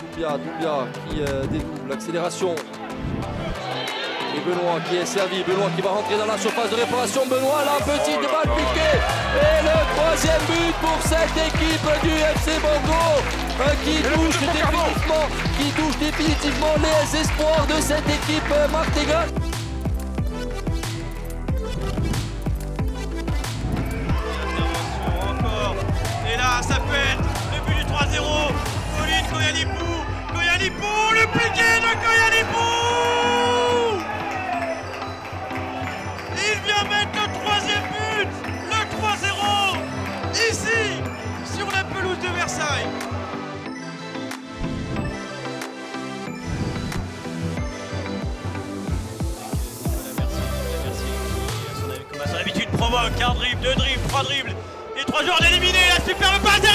Doumbia, Doumbia qui euh, dédouble, l'accélération. Et Benoît qui est servi, Benoît qui va rentrer dans la surface de réparation. Benoît, la petite balle piquée. Et le troisième but pour cette équipe du FC Bordeaux. euh, qui, touche définitivement, qui touche définitivement les espoirs de cette équipe euh, Koyalipou. Koyalipou, le piqué de Koyalipou. Il vient mettre le troisième but. Le 3-0. Ici, sur la pelouse de Versailles. À son habitude, provoque un dribble, deux dribbles, trois dribbles. Les trois joueurs éliminés, la superbe passe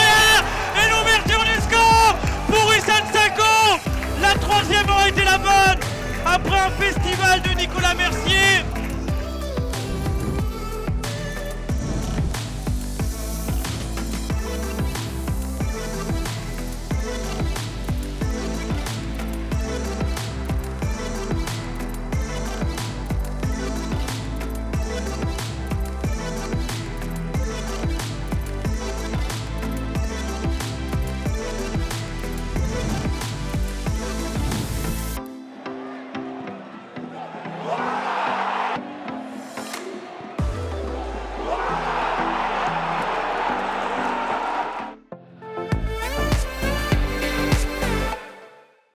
Sako La bonne Après un festival de Nicolas